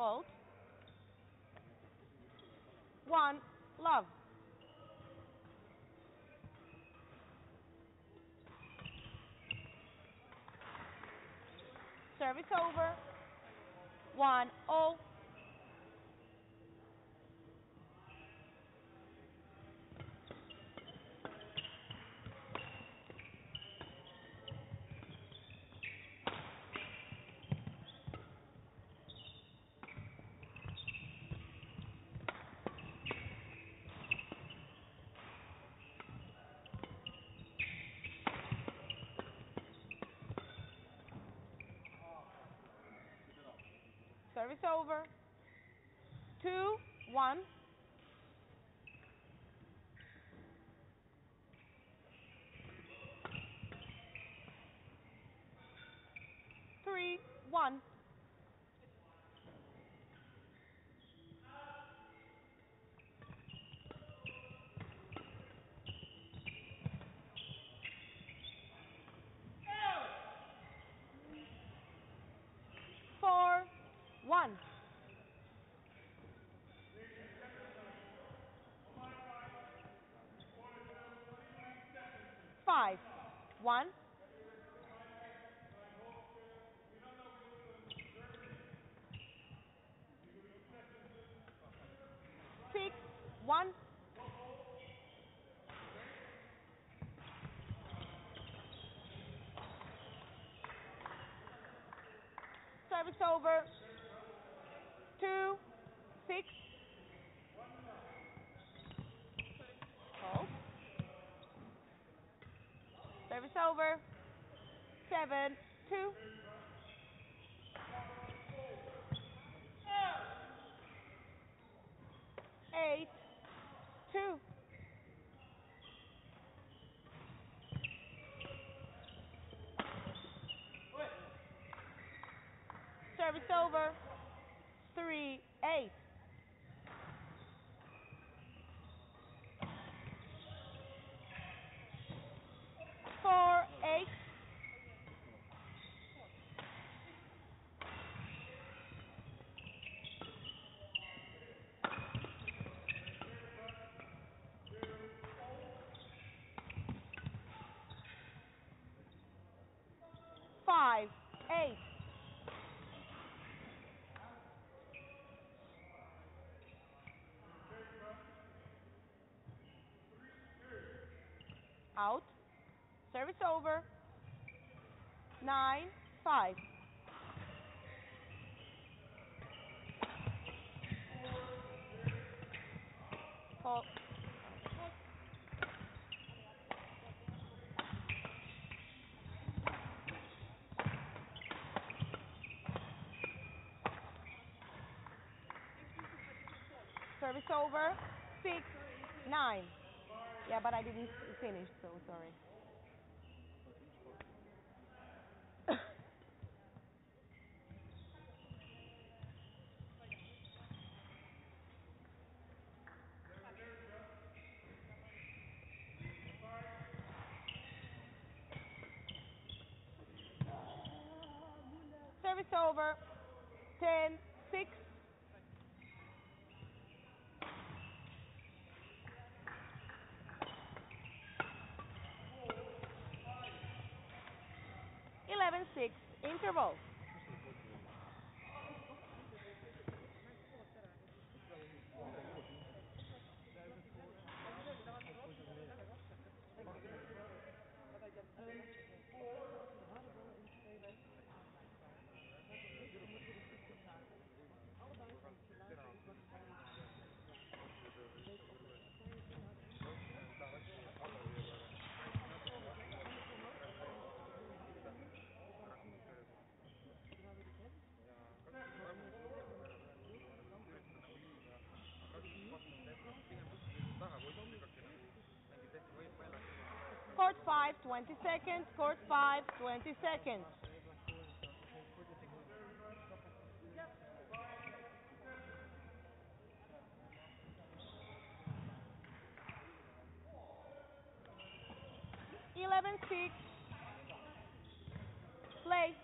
Fault. One, love. Service over. One, all. Service over. Two, one. Three, one. Four, one. Five, one. Six, one. Service over. Two, six. Hold. Service over. Seven, two. Eight, two. Service over. Three, eight. Four, eight. Five, eight. Out. Service over. Nine, five. Hold. Service over. Six, nine. Yeah, but I didn't finish, so sorry. Service over. Ten, six. Eleven, six. Interval. Court five, 20 seconds. Court five, 20 seconds. Eleven six. Play.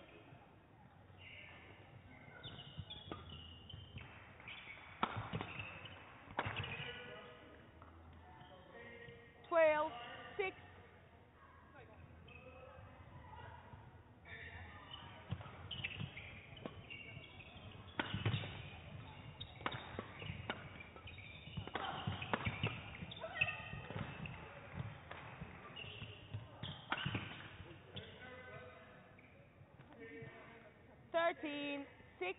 14, 6.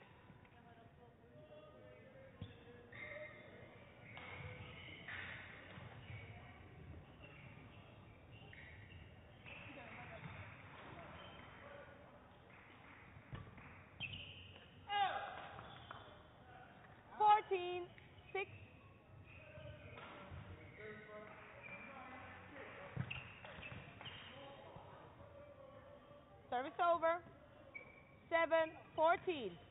Fourteen, six. Service over. Seven, 14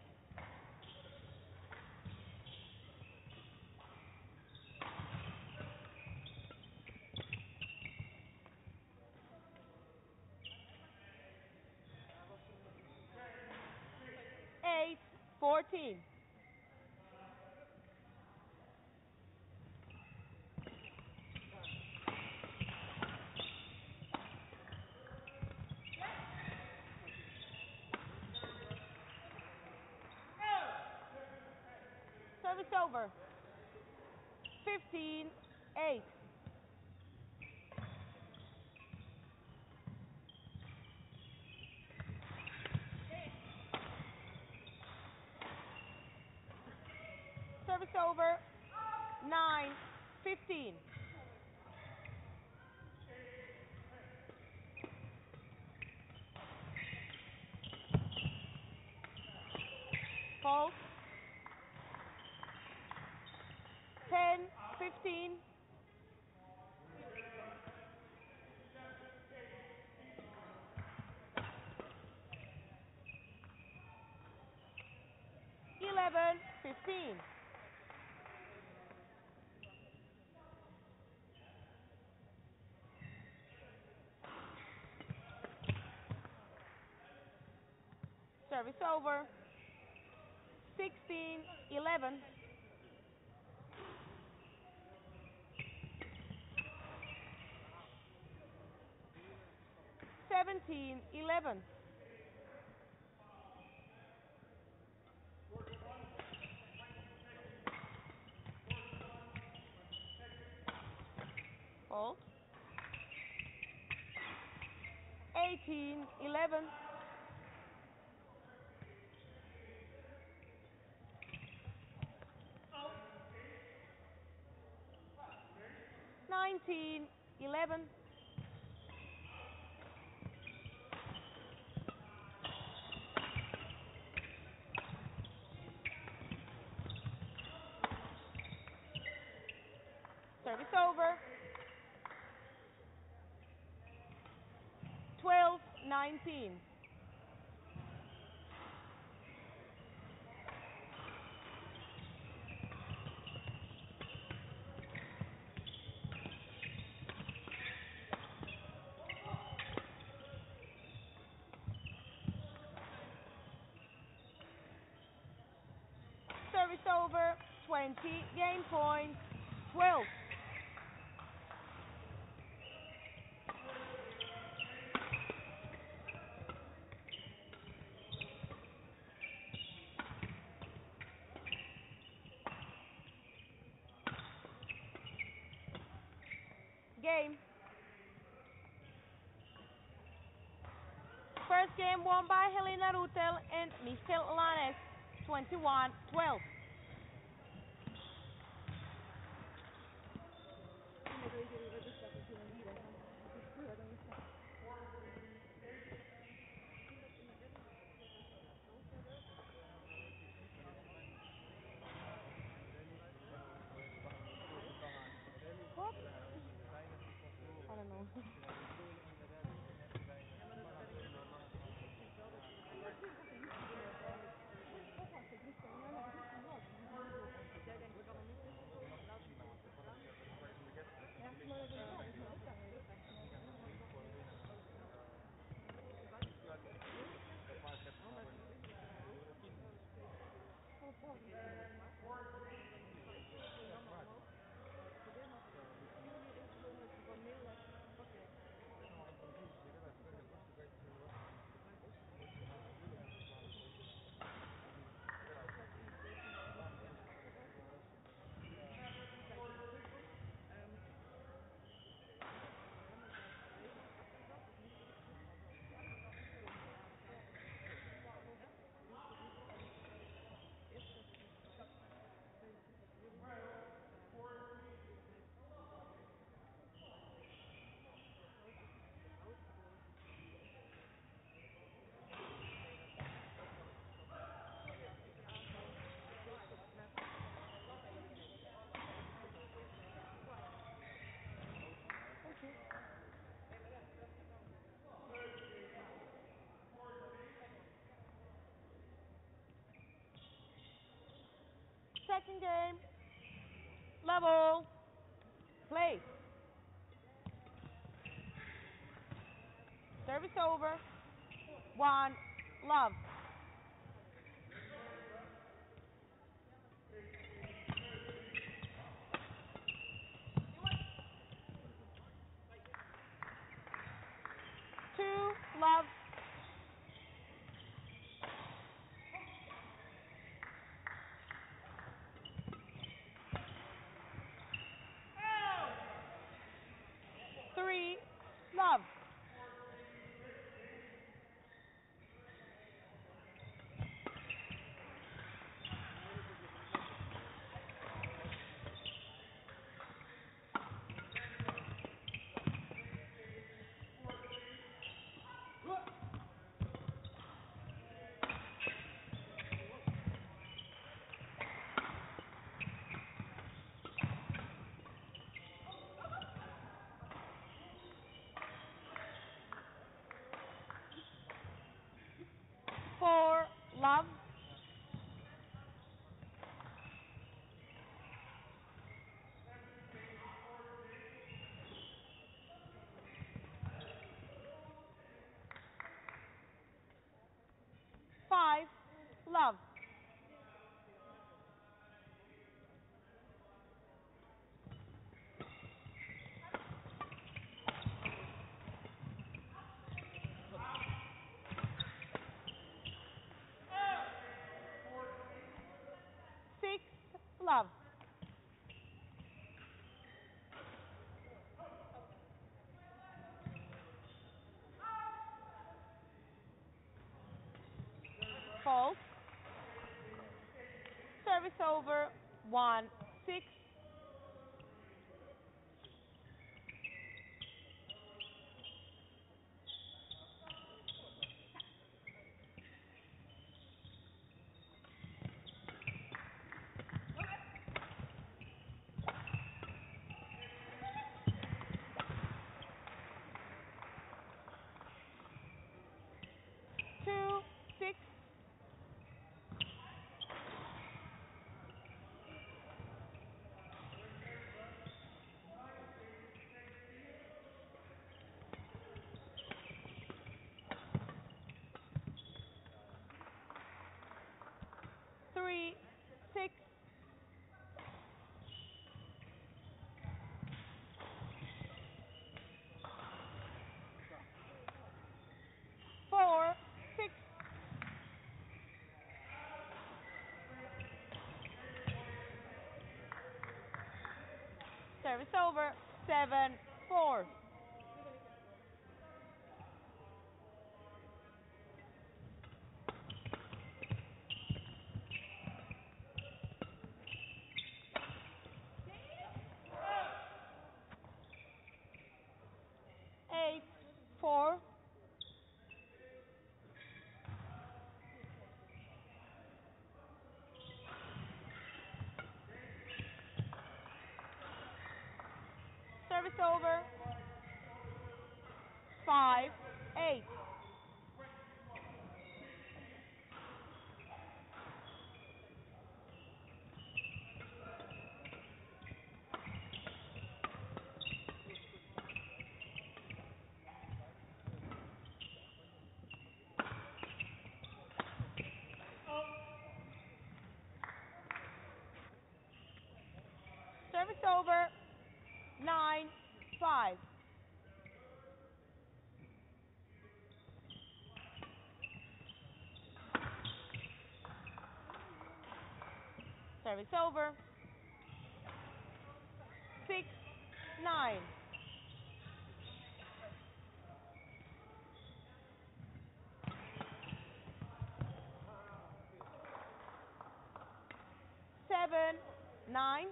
15, 8. Service over. 9, 15. Fault. 10, 15. Eleven, fifteen. Service over. Sixteen, eleven. Seventeen, eleven. Hold. Eighteen, eleven. Nineteen, eleven. Service over. 12, 19. Service over. 20. Game point. 12. Game. First game won by Helina Rüütel and Mihkel Laanes, 21-12. Second game. Level. Play. Service over. One. Love. Two. Love. Three. Love. Four. Love. Five. Love. Six. Love. False. Service over. One. Six. Two. Six. Three. Six. Four. Six. Service over. Seven. Four. Over. Five. Eight. Service over. Nine. Five. Service over. Six. Nine. Seven. Nine.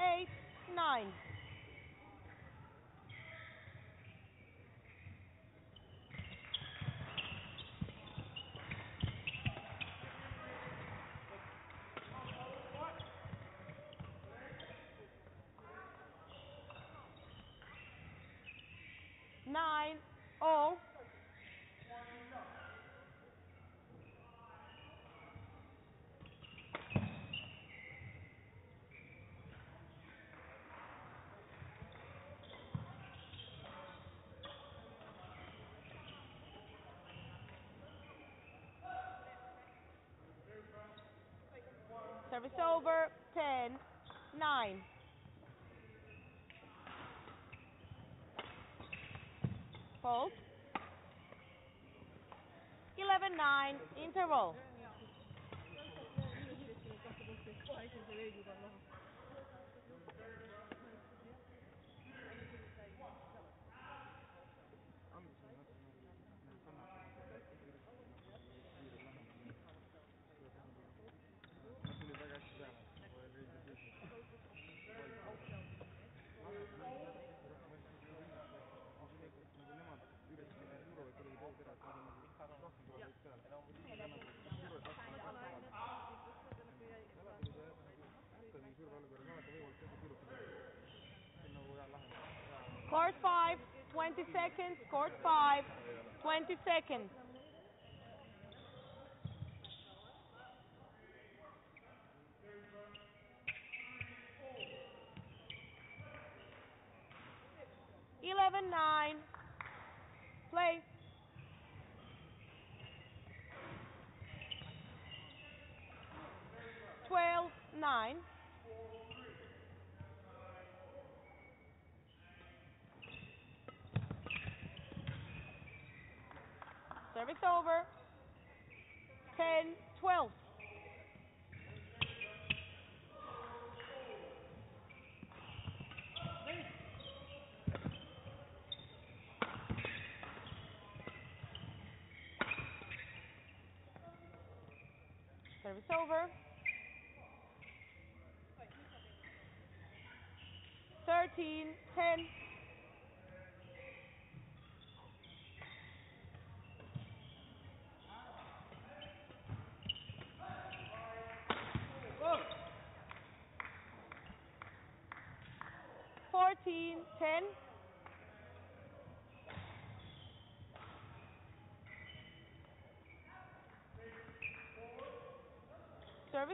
Eight. Nine. Nine. All. Service over, 10, 9. Fault. 11, 9, interval. Court 5, 20 seconds. Court 5, 20 seconds. serve. Over. 10, 12. Service over. 13, 10.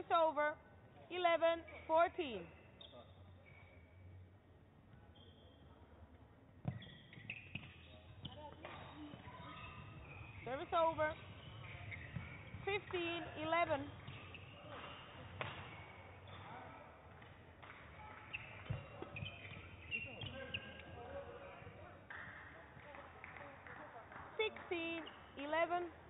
Service over. Eleven, fourteen. Service over. Fifteen, eleven. Sixteen, eleven.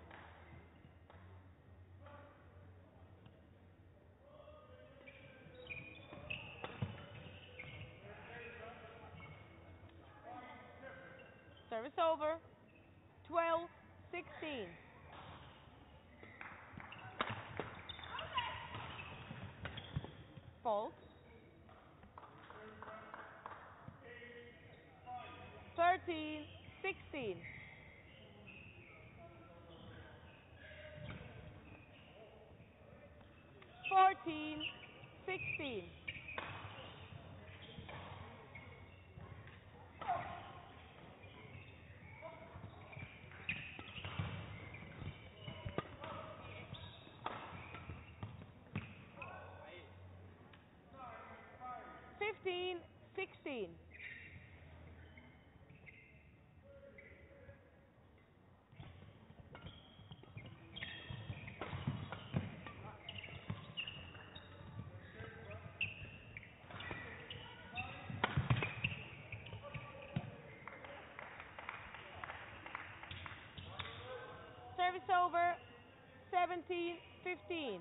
Service over. Twelve, sixteen. Fault. Thirteen, sixteen. Fourteen, sixteen. 17 15.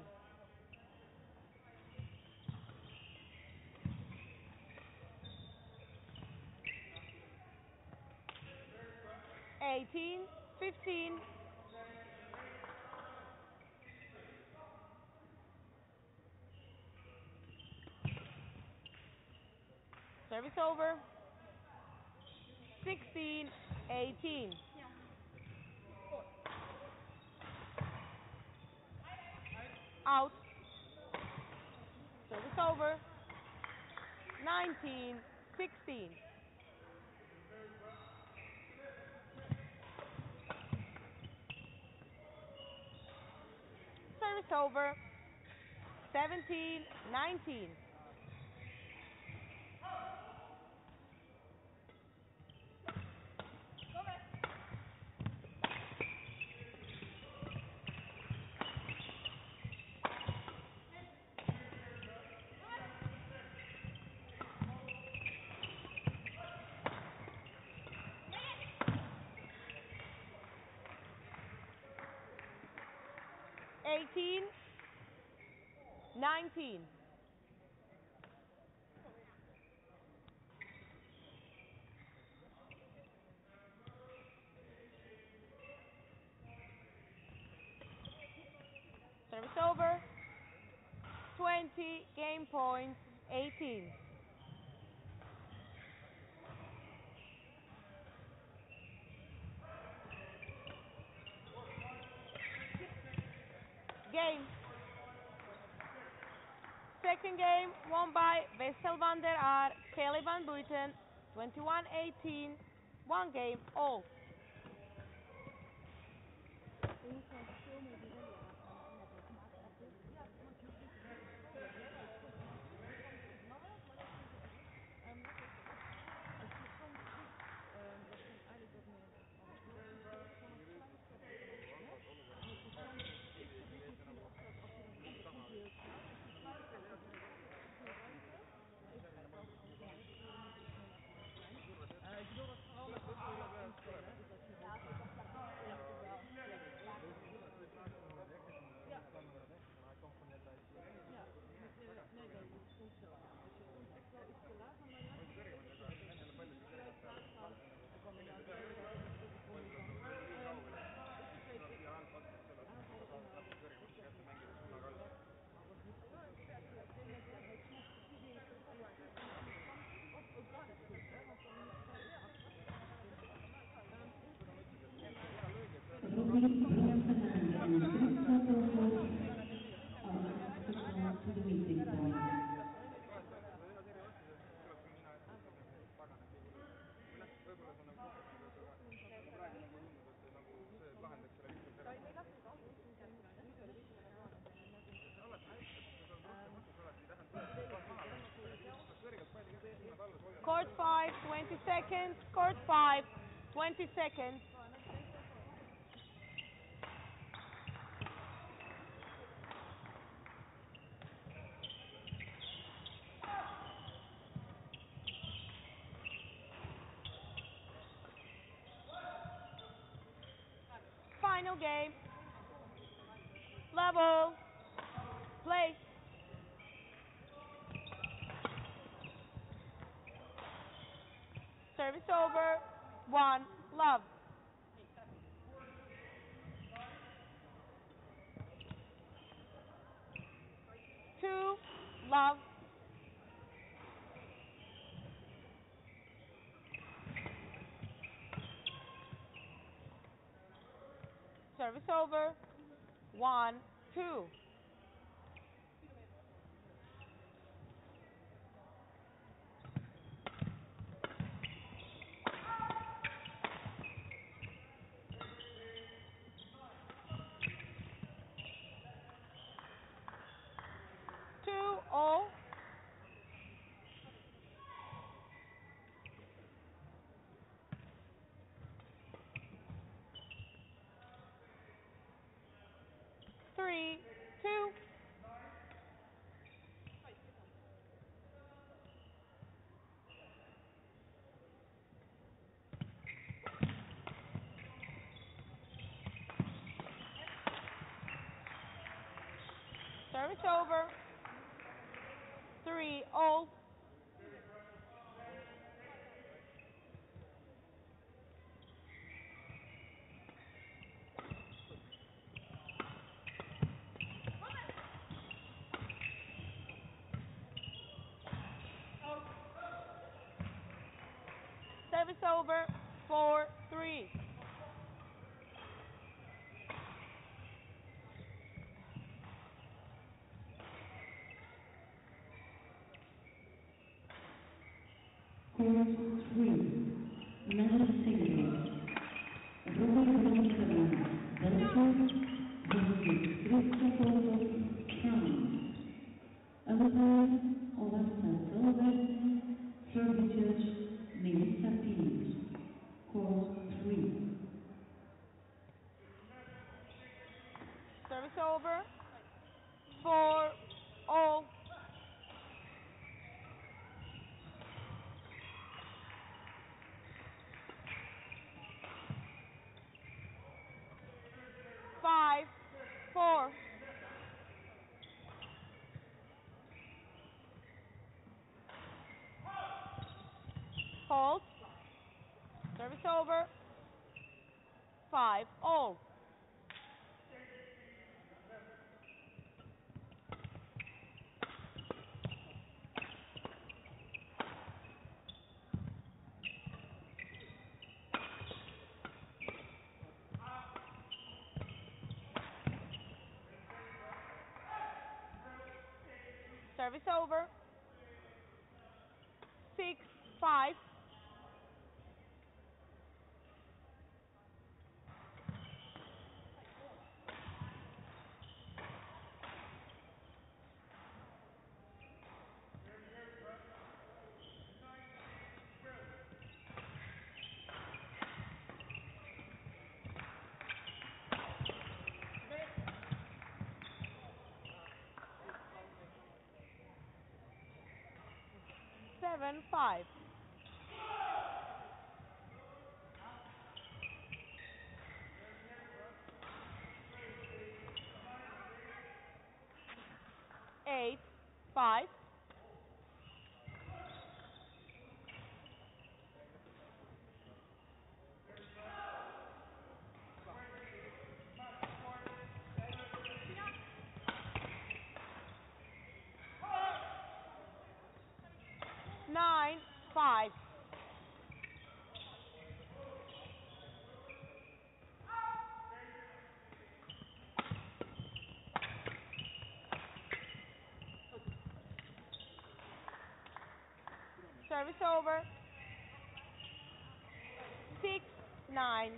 Eighteen, fifteen. Service over. Sixteen, eighteen. Over. 17, 19. Eighteen, nineteen. Service over. 20, game points, 18. Won by Wessel van der Aar, Kelly van Buiten, 21-18, one game all. Court 5, 20 seconds. Court 5, 20 seconds. Game. Level. Play. Service over. One. Love. Two. Love. Service over. One. Two. All. Three. Two. Service over. Three. All. Service over. Four. Three. Court three, men's singles. 5 all. Service over. Seven, five. Eight, five. Nine, five. Service over. Six, nine.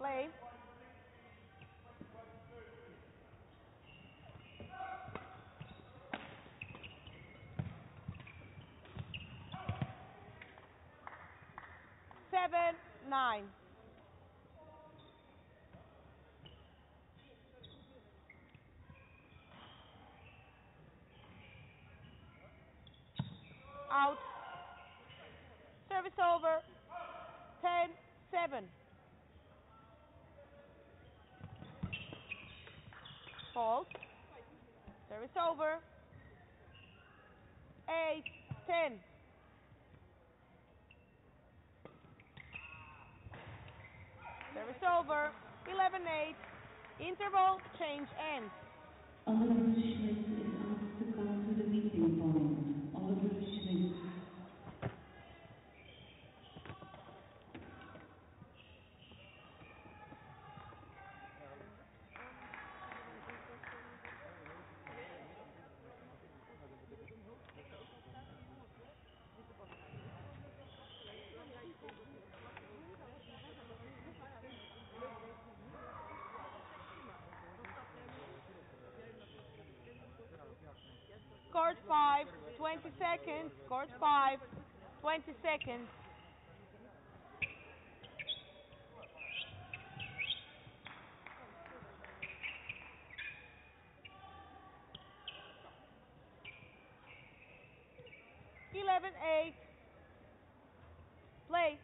Play. Seven, nine. Out. Over. Ten, seven. Fault. Service over. Eight, ten. Service over. Eleven, eight. Interval change ends. Schmidt is asked to come to the meeting point. Oliver Schmidt. Court five, 20 seconds. Court five, 20 seconds. Eleven eight. Play.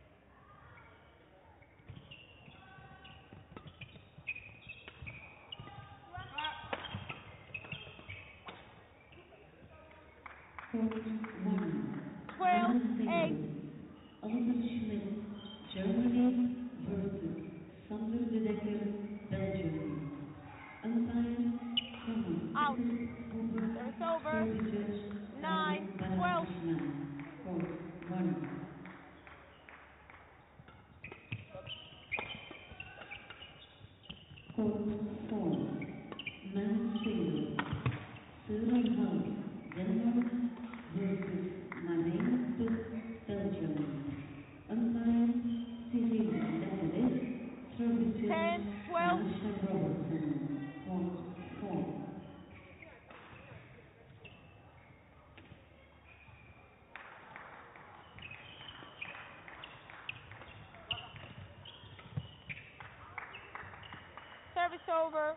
Over.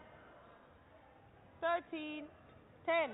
13, 10.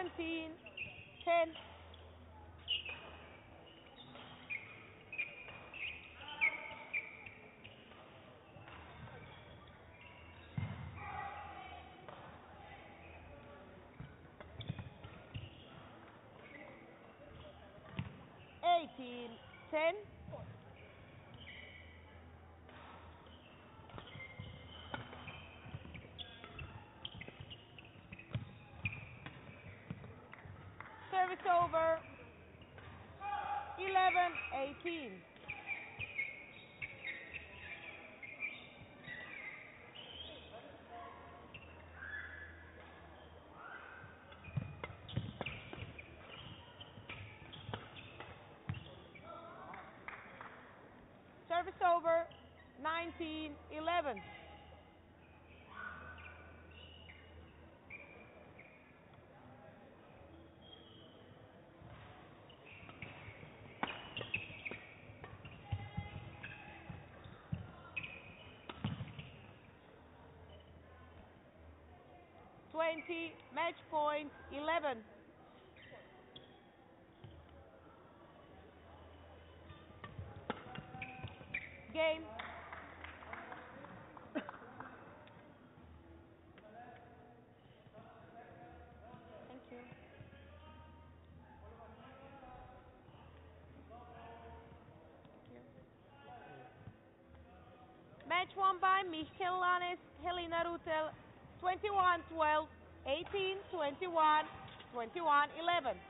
17, 10, 15. Service over, 19, 11. Twenty, match point, eleven. Game. Thank you. Match won by Mihkel Laanes, Helina Rüütel, 21 12, 18 21, 21 11.